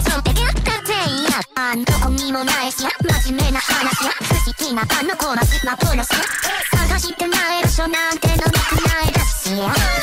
ってやあんどこにもないしや真面目な話や。不思議なあのこなし幻や探してない場所なんてのなくないらしいや。